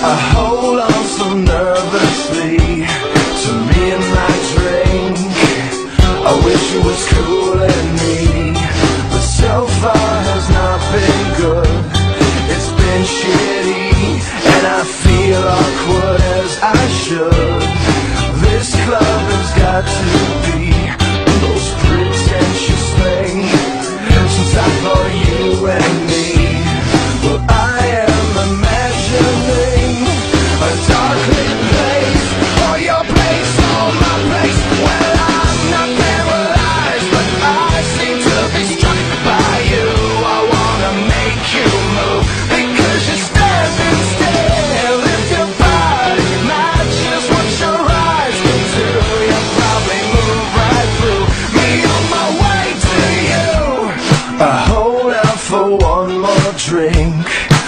I hold on so nervously to me and my drink. I wish it was me, but so far has not been good. It's been shitty, and I feel awkward as I should. This club has got to.